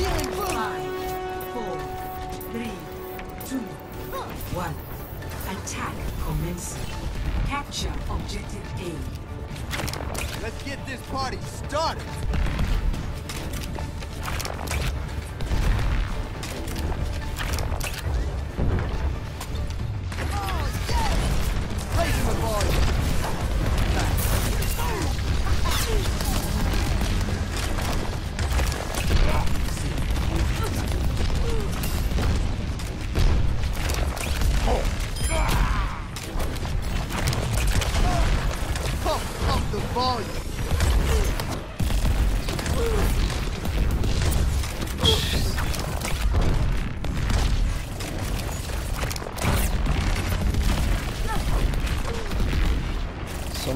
Five, four, three, two, one. Attack commencing. Capture objective A. Let's get this party started.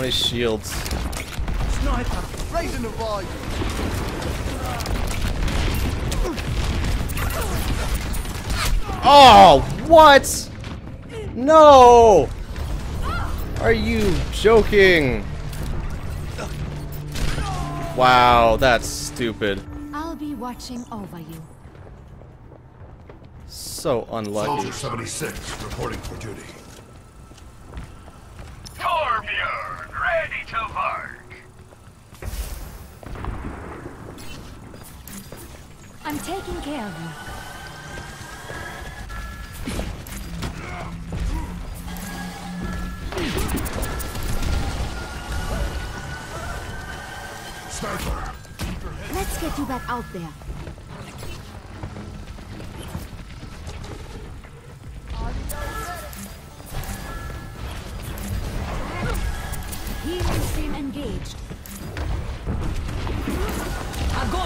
Many shields. Sniper, raising the volume. Oh, what? No! Are you joking? Wow, that's stupid. I'll be watching over you. So unlucky. Soldier 76 reporting for duty. To work. I'm taking care of you. Let's get you back out there.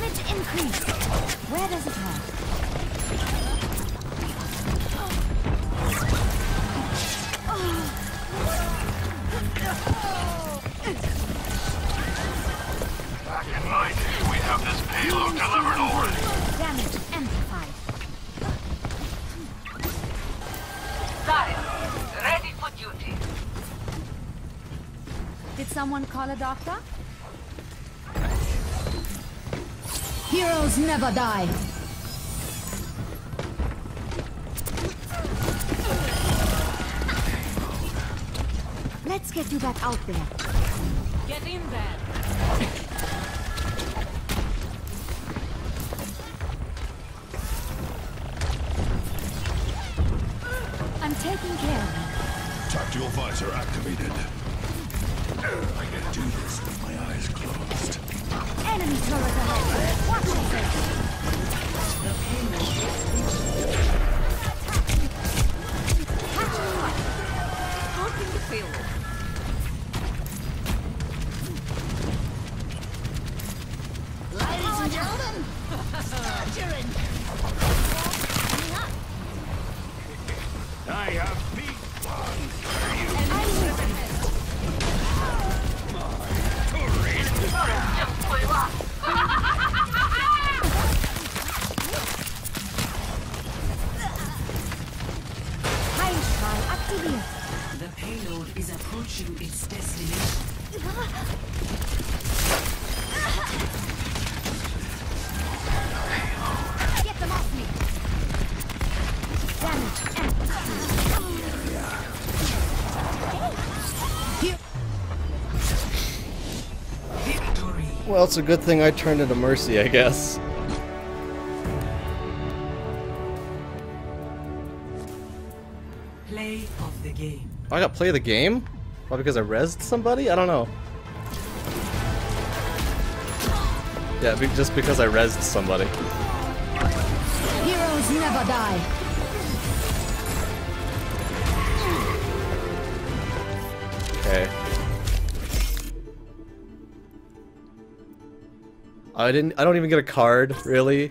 Damage increased. Where does it hurt? Back in my day, we have this payload delivered already. Damage amplified. Dire, ready for duty. Did someone call a doctor? Heroes never die. Let's get you back out there. Get in there! I'm taking care of you. Tactical visor activated. I can do this with my eyes closed. Enemy turret ahead. Watch yourself. to its destination. Well, it's a good thing I turned into Mercy, I guess. Play of the game. Oh, I got play the game? Why, because I rezzed somebody? I don't know. Yeah, be just because I rezzed somebody. Heroes never die. Okay. I didn't. I don't even get a card, really.